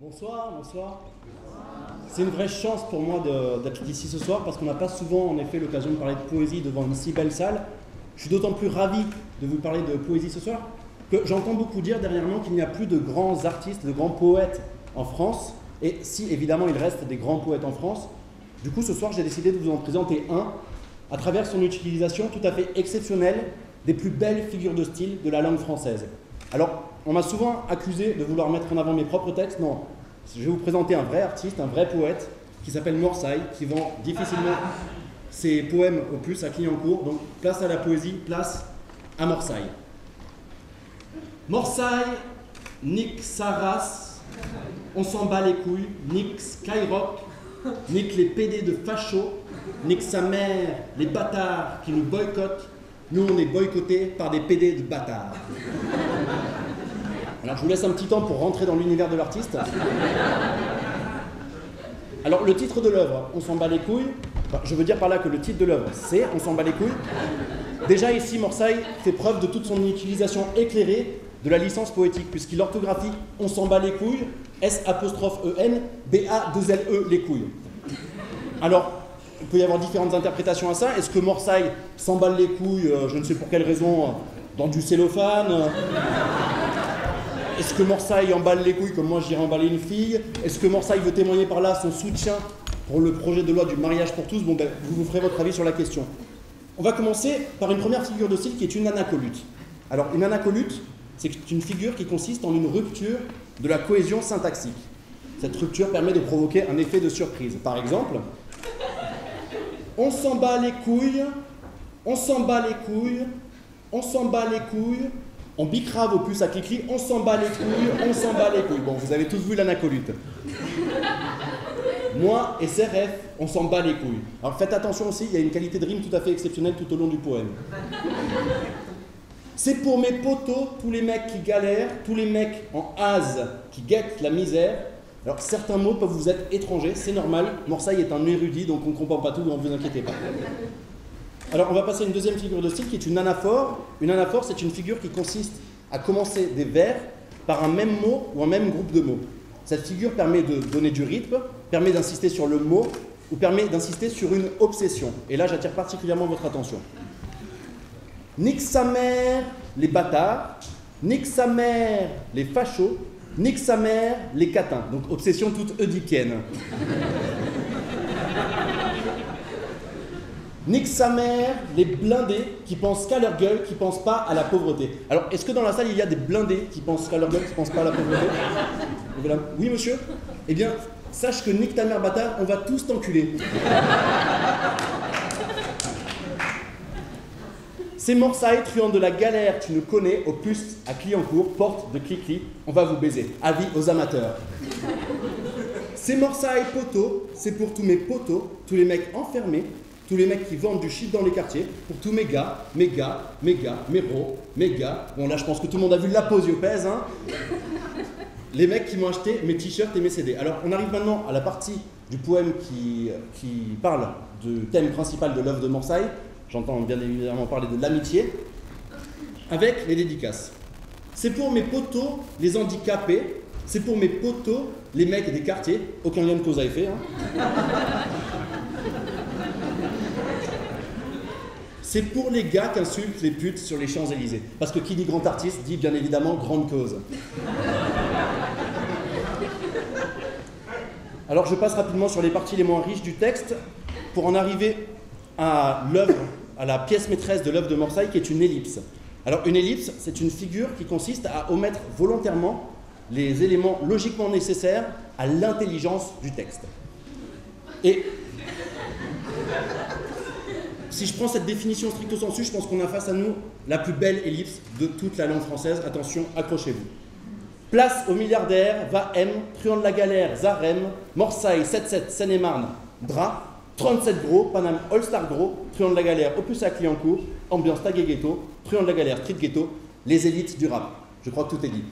Bonsoir, bonsoir. C'est une vraie chance pour moi d'être ici ce soir parce qu'on n'a pas souvent en effet l'occasion de parler de poésie devant une si belle salle. Je suis d'autant plus ravi de vous parler de poésie ce soir que j'entends beaucoup dire dernièrement qu'il n'y a plus de grands artistes, de grands poètes en France. Et si évidemment il reste des grands poètes en France, du coup ce soir j'ai décidé de vous en présenter un à travers son utilisation tout à fait exceptionnelle des plus belles figures de style de la langue française. Alors, on m'a souvent accusé de vouloir mettre en avant mes propres textes. Non, je vais vous présenter un vrai artiste, un vrai poète, qui s'appelle Morsaille, qui vend difficilement ses poèmes opus à Clignancourt. Donc, place à la poésie, place à Morsaille. Morsaille, nique sa race, on s'en bat les couilles, nique Skyrock, nique les PD de facho, nique sa mère, les bâtards qui nous boycottent. Nous, on est boycottés par des PD de bâtards. Alors je vous laisse un petit temps pour rentrer dans l'univers de l'artiste. Alors le titre de l'œuvre, On s'en bat les couilles. Je veux dire par là que le titre de l'œuvre, c'est On s'en bat les couilles. Déjà ici, Morsaille fait preuve de toute son utilisation éclairée de la licence poétique, puisqu'il orthographie On s'en bat les couilles, S apostrophe E N, B A 2 L E les couilles. Alors, peut y avoir différentes interprétations à ça. Est-ce que Morsaille s'emballe les couilles, euh, je ne sais pour quelle raison, euh, dans du cellophane euh, Est-ce que Morsaille emballe les couilles comme moi j'irais emballer une fille? Est-ce que Morsaille veut témoigner par là son soutien pour le projet de loi du mariage pour tous? Bon, ben, vous vous ferez votre avis sur la question. On va commencer par une première figure de style qui est une anacolute. Alors, une anacolute, c'est une figure qui consiste en une rupture de la cohésion syntaxique. Cette rupture permet de provoquer un effet de surprise. Par exemple, on s'en bat les couilles, on s'en bat les couilles, on s'en bat les couilles, on bicrave au plus à clic on s'en bat les couilles, on s'en bat les couilles. Bon, vous avez tous vu l'anacolute. Moi et CRF, on s'en bat les couilles. Alors faites attention aussi, il y a une qualité de rime tout à fait exceptionnelle tout au long du poème. C'est pour mes potos, tous les mecs qui galèrent, tous les mecs en hase qui guettent la misère. Alors certains mots peuvent vous être étrangers, c'est normal. Morsaille est un érudit, donc on ne comprend pas tout, ne vous inquiétez pas. Alors on va passer à une deuxième figure de style qui est une anaphore. Une anaphore, c'est une figure qui consiste à commencer des vers par un même mot ou un même groupe de mots. Cette figure permet de donner du rythme, permet d'insister sur le mot ou permet d'insister sur une obsession. Et là, j'attire particulièrement votre attention. Nique sa mère, les bâtards. Nique sa mère, les fachos. Nique sa mère, les catins. Donc obsession toute oedipienne. Nique sa mère, les blindés qui pensent qu'à leur gueule, qui pensent pas à la pauvreté. Alors, est-ce que dans la salle, il y a des blindés qui pensent qu'à leur gueule, qui pensent pas à la pauvreté. Oui, monsieur? Eh bien, sache que nique ta mère bâtard, on va tous t'enculer. C'est Morsaille, truand de la galère, tu nous connais, au plus à Clignancourt, porte de Clicli, on va vous baiser. Avis aux amateurs. C'est Morsaille, poteau, c'est pour tous mes poteaux, tous les mecs enfermés, tous les mecs qui vendent du shit dans les quartiers, pour tous mes gars, mes gars, mes gars, mes ros, mes gars. Bon, là, je pense que tout le monde a vu la pause Yopez, hein. Les mecs qui m'ont acheté mes t-shirts et mes CD. Alors, on arrive maintenant à la partie du poème qui, qui parle du thème principal de l'œuvre de Morsaille. J'entends bien évidemment parler de l'amitié, avec les dédicaces. C'est pour mes potos, les handicapés, c'est pour mes potos, les mecs des quartiers, aucun lien de cause à effet. Hein. C'est pour les gars qu'insultent les putes sur les Champs-Élysées. Parce que qui dit grand artiste dit bien évidemment grande cause. Alors je passe rapidement sur les parties les moins riches du texte pour en arriver à l'œuvre, à la pièce maîtresse de l'œuvre de Morsaille qui est une ellipse. Alors une ellipse, c'est une figure qui consiste à omettre volontairement les éléments logiquement nécessaires à l'intelligence du texte. Et si je prends cette définition stricto sensu, je pense qu'on a face à nous la plus belle ellipse de toute la langue française. Attention, accrochez-vous. Place aux milliardaires, va M, truand de la galère, Zarem, Morsaille, 7-7, Seine-et-Marne, Drap, 37 gros, Paname All-Star gros, truand de la galère, Opus à Clignancourt, ambiance Tagué Ghetto, truand de la galère, Street Ghetto, les élites du rap. Je crois que tout est dit.